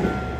people.